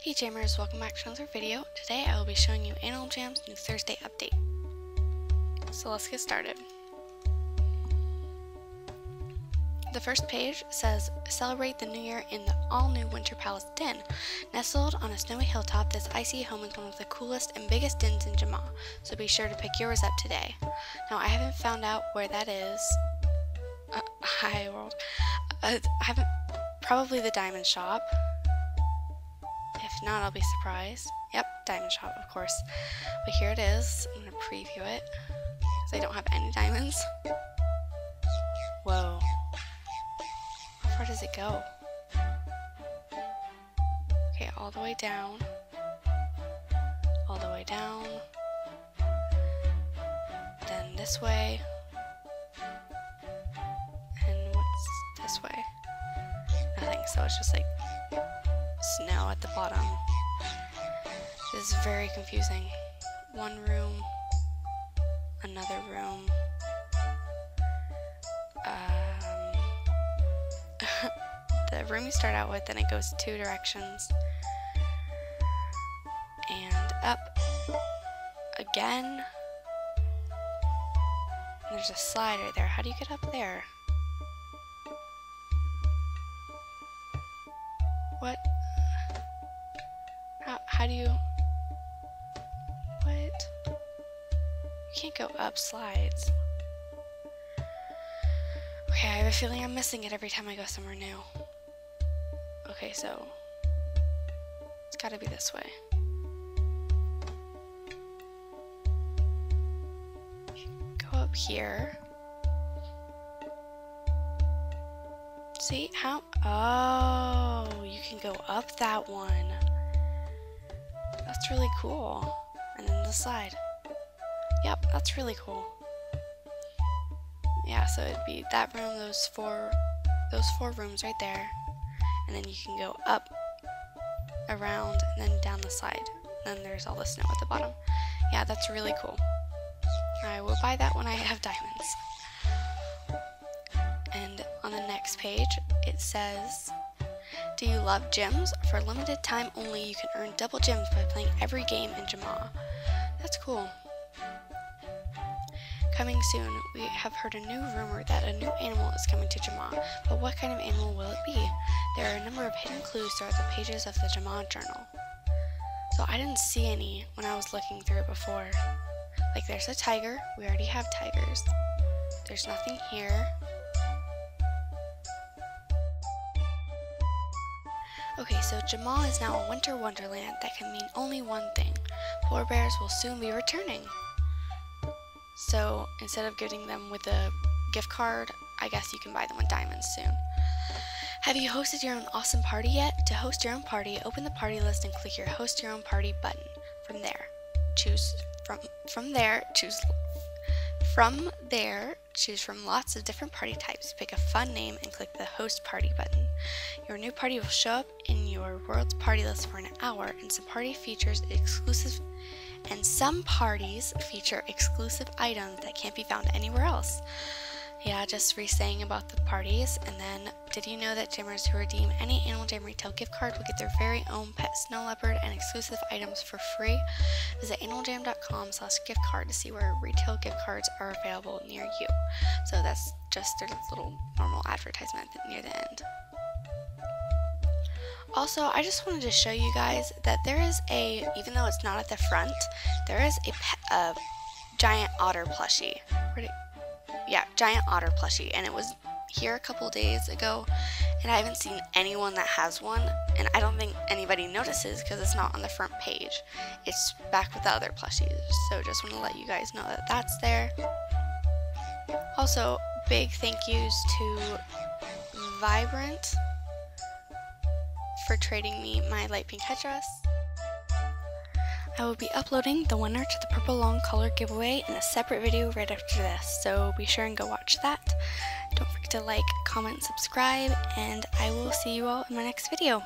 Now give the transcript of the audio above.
Hey Jammers, welcome back to another video. Today I will be showing you Animal Jam's new Thursday update. So let's get started. The first page says, Celebrate the New Year in the all-new Winter Palace Den. Nestled on a snowy hilltop, this icy home is one of the coolest and biggest dens in Jamaa, so be sure to pick yours up today. Now I haven't found out where that is. Uh, hi world. Uh, I haven't, probably the diamond shop. Not, I'll be surprised. Yep, diamond shop, of course. But here it is. I'm going to preview it. Because I don't have any diamonds. Whoa. How far does it go? Okay, all the way down. All the way down. Then this way. And what's this way? Nothing, so it's just like snow at the bottom. This is very confusing. One room, another room. Um, the room you start out with, then it goes two directions. And up again. There's a slide right there. How do you get up there? What? How, how do you... What? You can't go up slides. Okay, I have a feeling I'm missing it every time I go somewhere new. Okay, so... It's gotta be this way. Go up here. See how? Oh, you can go up that one. That's really cool. And then the side. Yep, that's really cool. Yeah, so it'd be that room, those four, those four rooms right there, and then you can go up, around, and then down the side. And then there's all the snow at the bottom. Yeah, that's really cool. I will buy that when I have diamonds. And on the next page, it says, Do you love gems? For a limited time only, you can earn double gems by playing every game in Jamaa. That's cool. Coming soon, we have heard a new rumor that a new animal is coming to Jamaa, but what kind of animal will it be? There are a number of hidden clues throughout the pages of the Jamaa Journal. So I didn't see any when I was looking through it before. Like there's a tiger, we already have tigers. There's nothing here. Okay, so Jamaa is now a winter wonderland that can mean only one thing. Polar bears will soon be returning. So instead of giving them with a gift card, I guess you can buy them with diamonds soon. Have you hosted your own awesome party yet? To host your own party, open the party list and click your host your own party button. From there, choose from from there, choose from there, choose from lots of different party types. Pick a fun name and click the host party button. Your new party will show up in your world's party list for an hour and some party features exclusive and some parties feature exclusive items that can't be found anywhere else. Yeah, just re-saying about the parties. And then, did you know that jammers who redeem any Animal Jam retail gift card will get their very own pet snow leopard and exclusive items for free? Visit animaljam.com slash gift card to see where retail gift cards are available near you. So that's just their little normal advertisement near the end. Also, I just wanted to show you guys that there is a, even though it's not at the front, there is a, a giant otter plushie. Did, yeah, giant otter plushie, and it was here a couple days ago, and I haven't seen anyone that has one, and I don't think anybody notices because it's not on the front page. It's back with the other plushies, so just want to let you guys know that that's there. Also, big thank yous to Vibrant for trading me my light pink headdress. I will be uploading the winner to the purple long collar giveaway in a separate video right after this, so be sure and go watch that. Don't forget to like, comment, subscribe, and I will see you all in my next video.